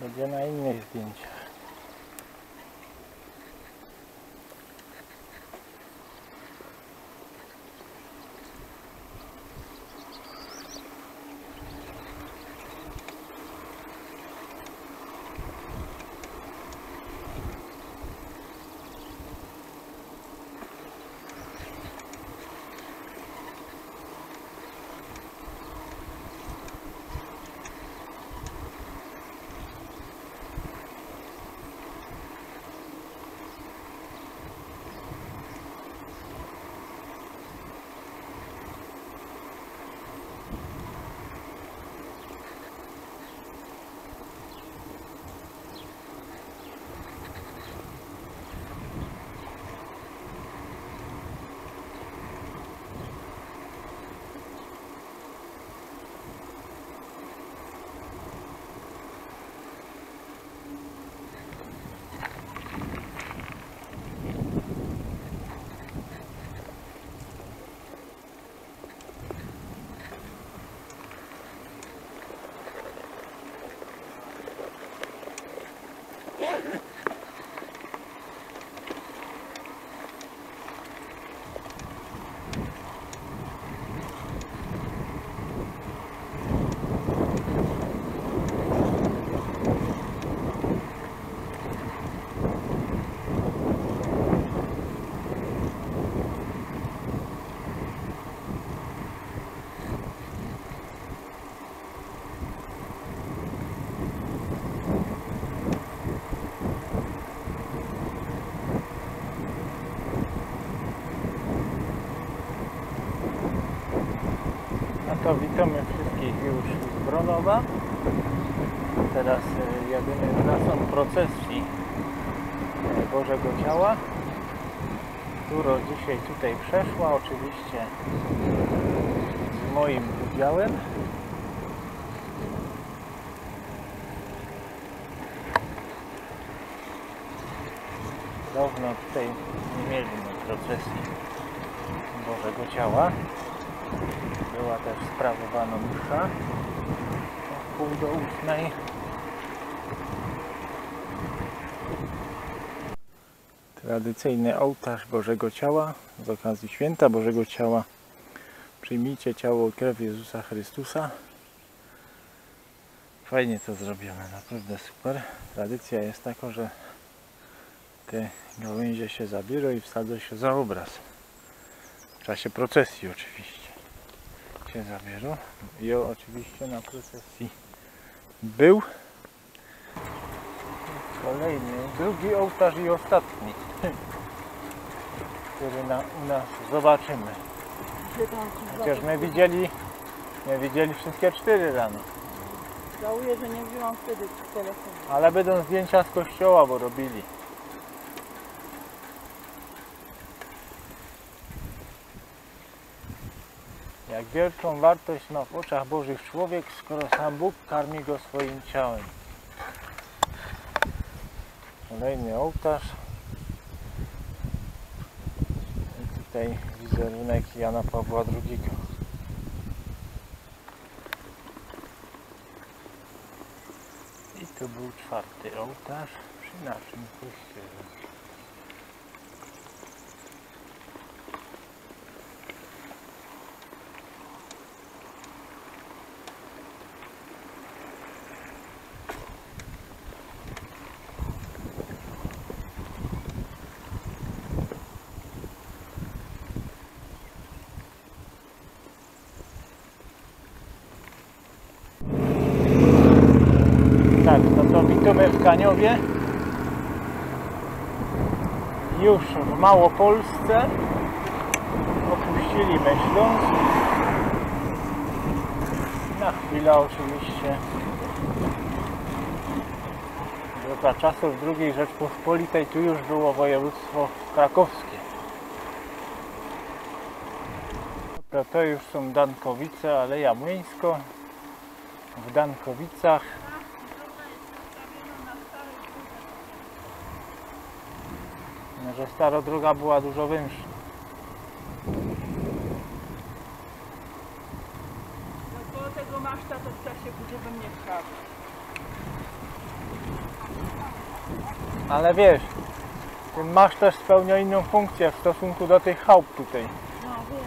Надя на Engine to witamy wszystkich już z Bronowa. Teraz e, jedyny trasą procesji e, Bożego Ciała, która dzisiaj tutaj przeszła, oczywiście z moim udziałem. Dawno tutaj nie mieliśmy procesji Bożego Ciała. Była też sprawowana msza pół do ósmej. Tradycyjny ołtarz Bożego Ciała z okazji Święta Bożego Ciała. Przyjmijcie ciało krew Jezusa Chrystusa. Fajnie to zrobione, naprawdę super. Tradycja jest taka, że te gałęzie się zabierą i wsadza się za obraz. W czasie procesji oczywiście się zabierą. I oczywiście na procesji był kolejny, drugi ołtarz i ostatni, który na, u nas zobaczymy. Chociaż my widzieli, my widzieli wszystkie cztery rano, Żałuję, że nie wzięłam wtedy telefonu. ale będą zdjęcia z kościoła, bo robili. Jak wielką wartość ma w oczach Bożych człowiek, skoro sam Bóg karmi go swoim ciałem. Kolejny ołtarz. I tutaj wizerunek Jana Pawła II. I tu był czwarty ołtarz przy naszym kościele. Tak, no to witamy w Kaniowie. Już w Małopolsce. Opuściliśmy Śląsk. Na chwilę oczywiście. Do za czasów II Rzeczpospolitej tu już było województwo krakowskie. To już są Dankowice, Aleja Młyńsko. W Dankowicach No, że stara droga była dużo węższa. No koło tego maszta to w czasie burzy bym nie wpadł. Ale wiesz, ty masz też spełnia inną funkcję w stosunku do tych chałup tutaj. No wiem.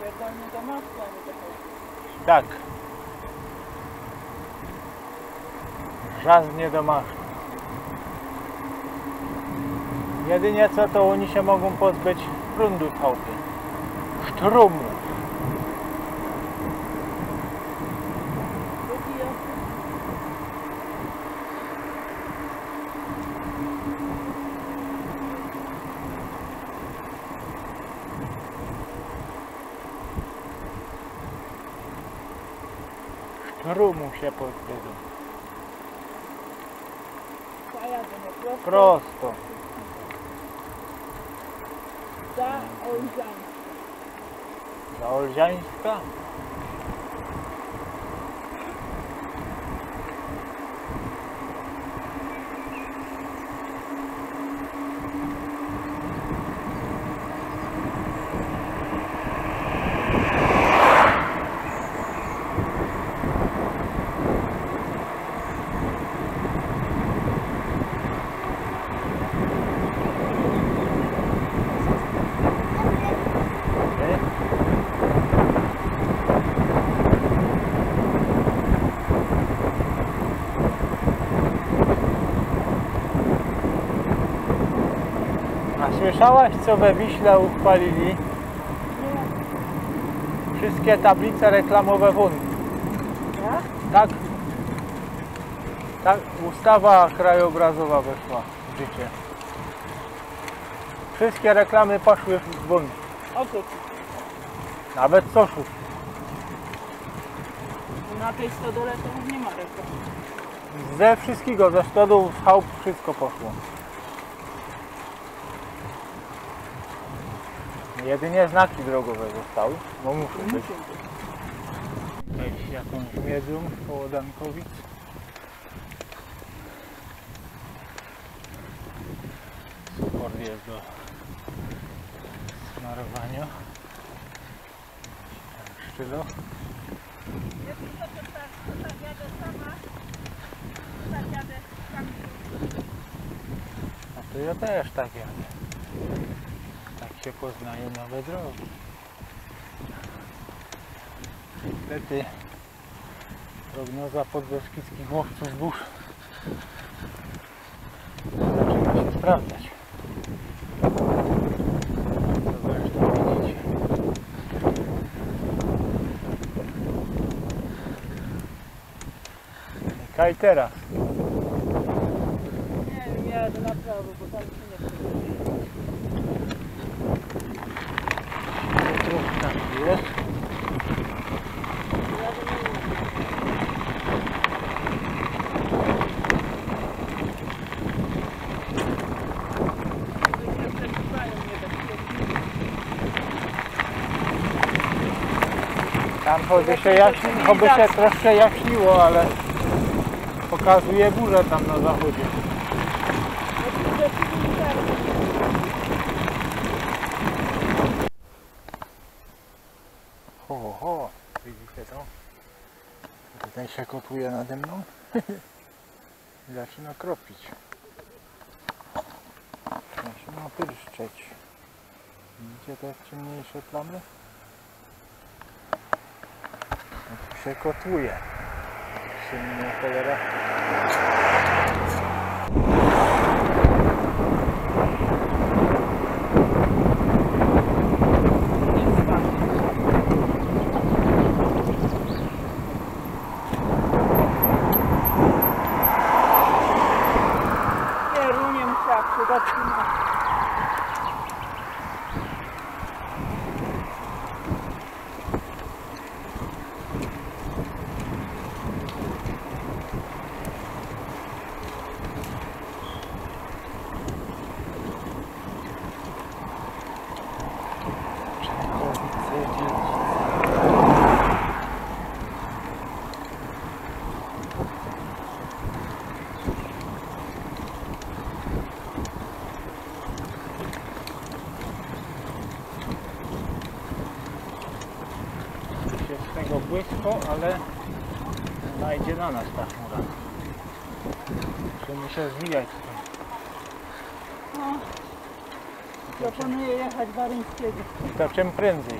Pierdolnie do masła, a nie do. Tak. Żadnie domaszne. Jedynie co to oni się mogą pozbyć prądu chałupie. Sztrumu. Sztrumu się pozbydą. prosto. Prosto. Za Olżan. Za Olziańska. Słyszałaś co we Wiśle uchwalili? Wszystkie tablice reklamowe w Unii. ja? Tak? Tak, ustawa krajobrazowa weszła w życie. Wszystkie reklamy poszły w ci? Nawet coszów. Na tej stodole to już nie ma reklam. Ze wszystkiego, ze stodów, z chałup, wszystko poszło. Jedynie znaki drogowe zostały, bo muszą być. Tutaj jakąś miedzą koło Dankowic. Suport jest do smarowania. Szczylo. A to ja też tak jadę. Się poznają nowe drogi. Niestety prognoza podbeskidzkich łowców burz zaczyna się sprawdzać. Kaj teraz. Nie wiem, jadę na prawo, bo tam się nie chce. Trochę tam jest. Jadę na inną. Ludzie przesuwają niebezpiecznie. Tam choćby się, jaśni, choćby się troszkę jaśniło, ale pokazuje burzę tam na zachodzie. Oczywiście cywilizacja. Ho, ho, ho. Widzicie to? Kotuje nade mną. I Zaczyna kropić. Zaczyna pyrszczeć. Widzicie te ciemniejsze plamy? No tu się. Ciemna cholera. Ale najdzie na nas ta chmura. Musimy się zwijać. No, proponuję jechać Waryńskiego, I to czym prędzej.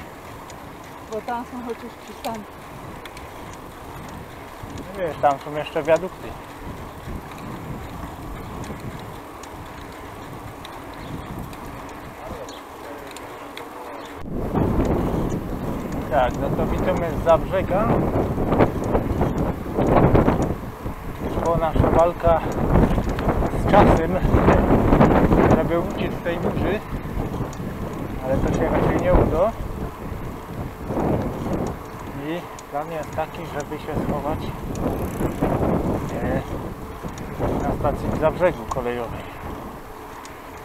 bo tam są chociaż przystanki. No Wiesz, tam są jeszcze wiadukty. Tak, no to widzimy z Zabrzega. Była nasza walka z czasem, żeby uciec z tej burzy, ale to się raczej nie uda. I plan jest taki, żeby się schować e, na stacji w Zabrzegu kolejowej.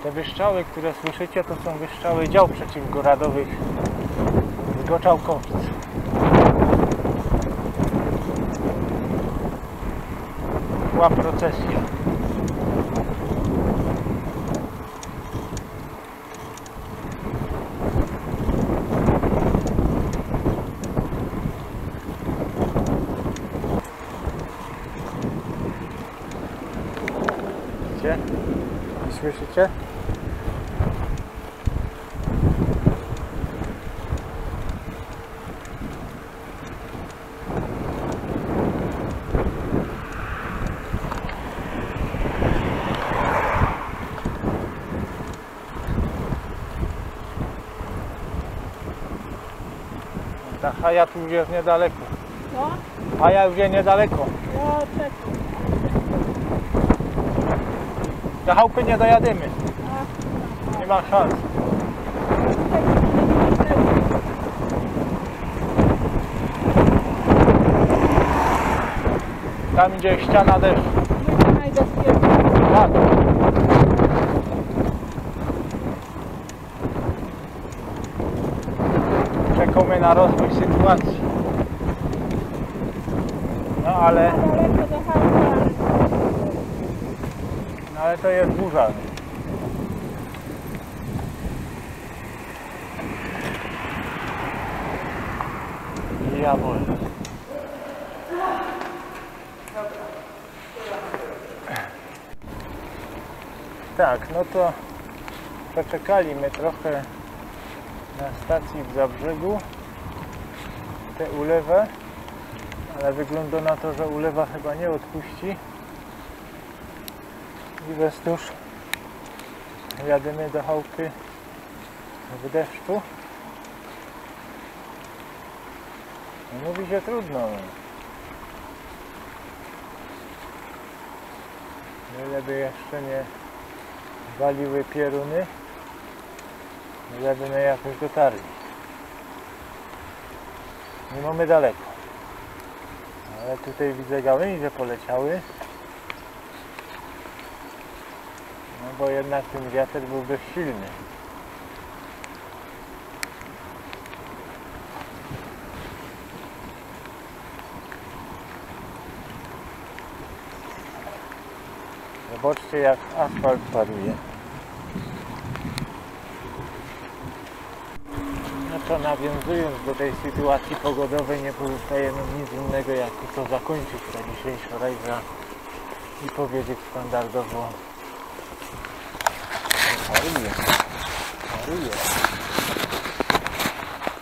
Te wystrzały, które słyszycie, to są wystrzały dział przeciwgoradowych z Goczałkowic. Była procesja. Widzicie? Słyszycie? Ta haja tu już jest niedaleko. Co? Haja już jest niedaleko. Ja czekam. Do chałupy nie dojadymy. Nie ma szans. Tam idzie ściana deszczu. Będzie najbezpieczniej. Tak. Na rozwój sytuacji. No ale, no ale to jest burza. Ja wolę. Tak, no to przeczekaliśmy trochę na stacji w Zabrzegu tę ulewę, ale wygląda na to, że ulewa chyba nie odpuści i Westusz jadymy do chałupy w deszczu. No, mówi się trudno. no. Byle by jeszcze nie waliły pioruny, żeby jakoś dotarli. Nie mamy daleko. Ale tutaj widzę gałęzie poleciały. No bo jednak ten wiatr był bezsilny. Zobaczcie jak asfalt paruje. To nawiązując do tej sytuacji pogodowej nie pozostaje nam nic innego jak tylko zakończyć ta dzisiejsza rajza i powiedzieć standardowo. Paruje, paruje,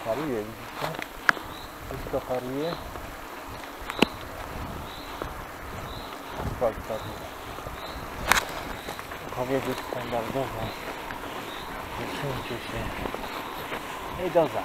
paruje, widzicie? Wszystko paruje. Asfalt paruje. Powiedzieć standardowo. Wytrzyjcie się Deus abençoe.